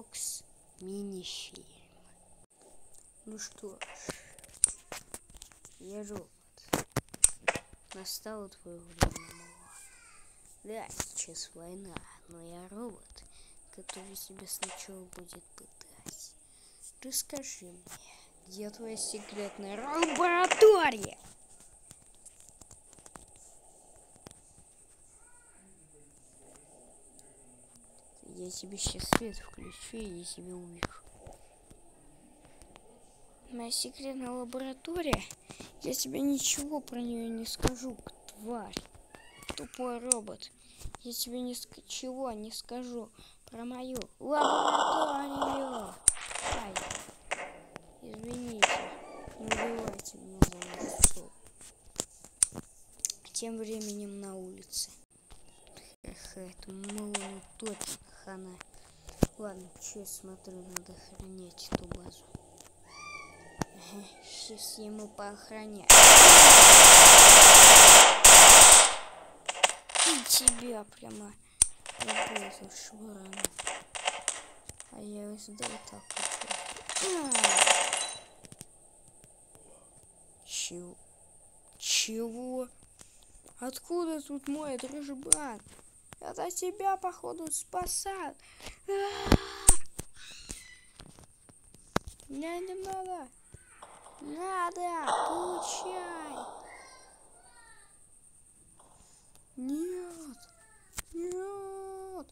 Roblox мини-фильм. Ну что ж, я робот. Настало твое время. Да, сейчас война, но я робот, который тебя сначала будет пытать. Расскажи мне, где твоя секретная лаборатория? Тебе сейчас свет включу, и я тебя увижу. Моя секретная лаборатория. Я тебе ничего про нее не скажу, тварь. Тупой робот. Я тебе ничего не скажу про мою лабораторию. Ай. Извините. Не убивайте меня за лицо. Тем временем на улице. Эх, малому точно хана. Ладно, что я смотрю, надо охранять эту базу. Сейчас ему поохранять. И тебя прямо работал швырну. А я сдал так вот. Чего? Чего? Откуда тут мой дружбан? Это тебя, походу, спасают. Мне не надо. Надо, получай. Нет. Нет.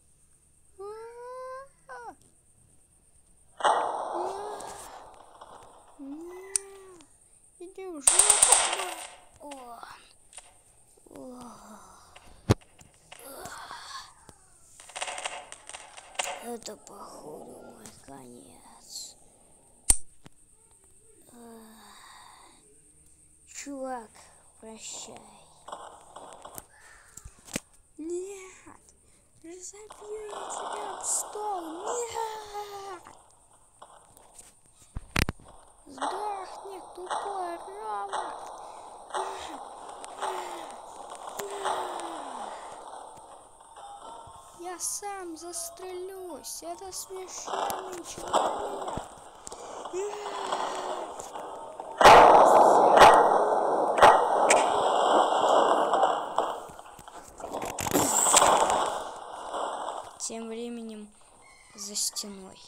Иди в жопу. О. О. Это, походу, мой конец. Чувак, прощай. Нет! Разобью я тебя об стол! Нет! Сдохни, тупой робот! Я сам застрелюсь. Это священный человек. Тем временем за стеной.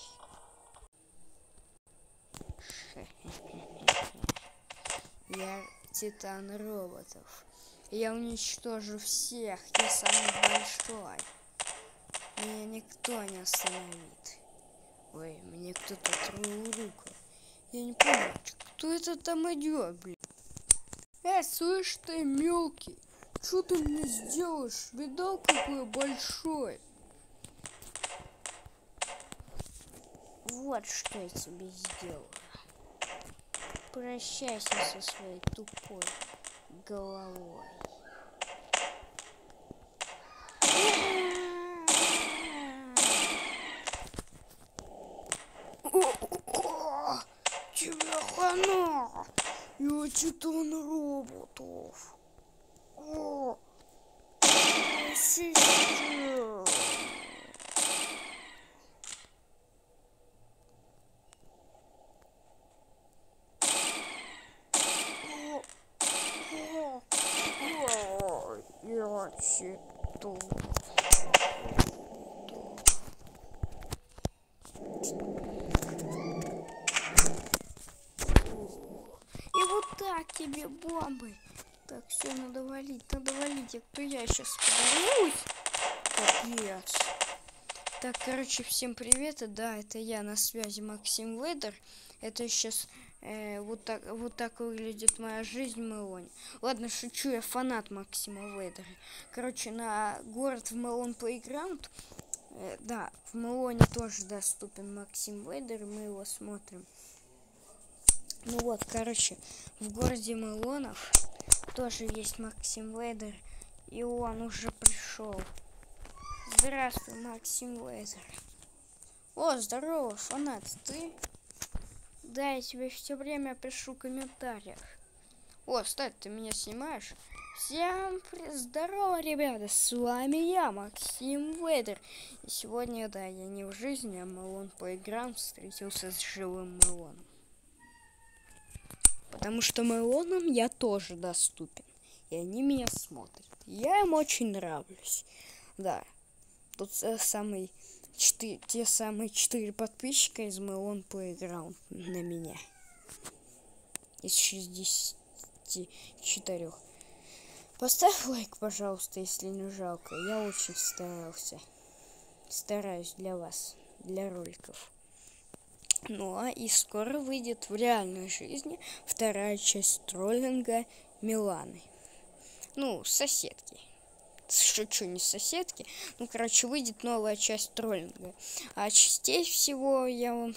Я титан роботов. Я уничтожу всех. Я самый большой. Меня никто не остановит. Ой, мне кто-то трогал руку. Я не помню, кто это там идет, блин. Эй, слышь ты, мелкий, что ты мне сделаешь? Видал, какой большой? Вот что я тебе сделаю. Прощайся со своей тупой головой. Тебе хана! Я титан роботов. О, система. Я титан. И вот так тебе бомбы. Так, все, надо валить, надо валить. То я сейчас подорвусь. Капец. Так, короче, всем привет. Да, это я на связи, Максим Вейдер. Это сейчас э, вот, так, вот так выглядит моя жизнь в Мелоне. Ладно, шучу, я фанат Максима Вейдера. Короче, на город в Мелон Плейграунд. Э, да, в Мелоне тоже доступен Максим Вейдер, мы его смотрим. Ну вот, короче, в городе Мелонов тоже есть Максим Вейдер, и он уже пришел. Здравствуй, Максим Вейдер. О, здорово, фанат, ты? Да, я тебе все время пишу в комментариях. О, кстати, ты меня снимаешь? Всем здорово, ребята, с вами я, Максим Вейдер. И сегодня, да, я не в жизни, а Мэлон по встретился с живым Мэлоном. Потому что Мэлоном я тоже доступен. И они меня смотрят. Я им очень нравлюсь. Да, тут э, самый четыре, те самые четыре подписчика из Мэлон Playground на меня. Из 64. Поставь лайк, пожалуйста, если не жалко. Я очень старался. Стараюсь для вас, для роликов. Ну а и скоро выйдет в реальной жизни вторая часть троллинга Миланы. Ну, соседки. Шучу, не соседки. Ну, короче, выйдет новая часть троллинга. А частей всего я вам...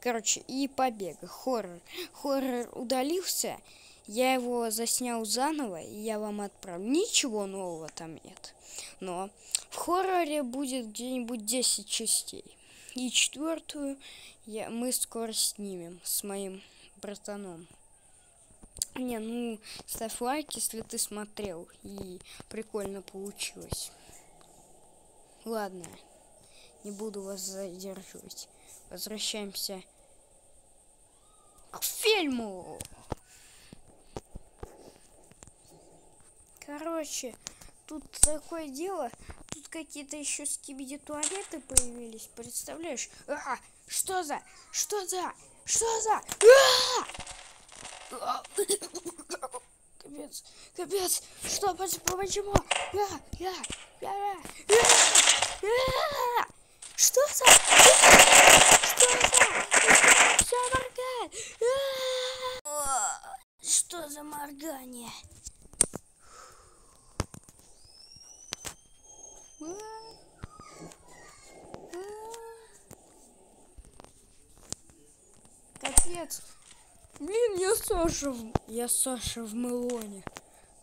Короче, и побега. Хоррор. Хоррор удалился. Я его заснял заново, и я вам отправлю. Ничего нового там нет. Но в хорроре будет где-нибудь 10 частей. И четвертую я, мы скоро снимем с моим братаном. Не, ну, ставь лайк, если ты смотрел, и прикольно получилось. Ладно, не буду вас задерживать. Возвращаемся к фильму. Короче, тут такое дело. Тут какие-то еще скибиди туалеты появились. Представляешь? А, что за? Что за? Что за? А! Капец, капец. Что, почему? Я, я, я, я. Что за? Что за? Все моргает. Что за моргание? Капец. Блин, я Саша. Я Саша в Мелоне.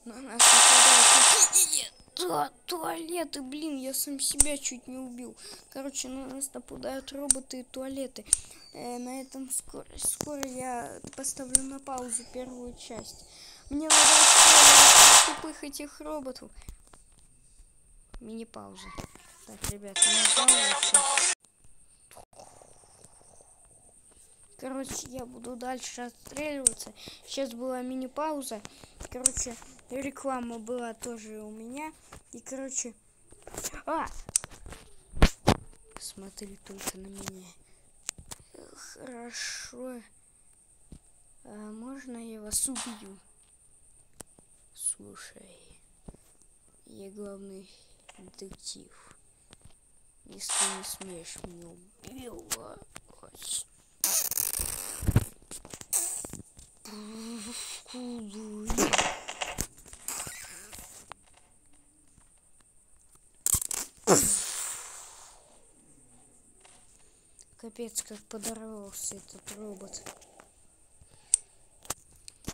На нас нападают ту туалеты. Блин, я сам себя чуть не убил. Короче, на нас нападают роботы и туалеты. Э, на этом скоро, скоро я поставлю на паузу первую часть. Мне надо тупых этих роботов. Мини-пауза. Так, ребят, мини-пауза. Короче, я буду дальше отстреливаться. Сейчас была мини-пауза. Короче, реклама была тоже у меня. И, короче... А! Смотри только на меня. Хорошо. А можно я вас убью? Слушай. Я главный детектив. Если не смеешь меня убивать. Капец, как подорвался этот робот.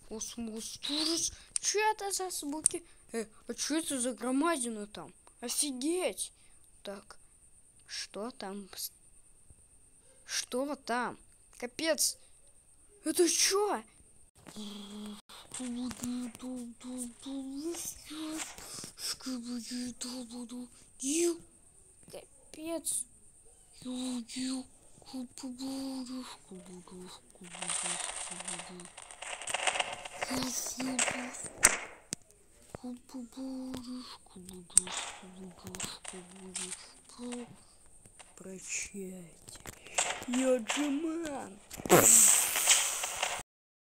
Космос, ужас. Что это за звуки? Э, а что это за громадина там? Офигеть! Так, что там? Что там? Капец! Это что? Капец. Прощайте. Я Джиман.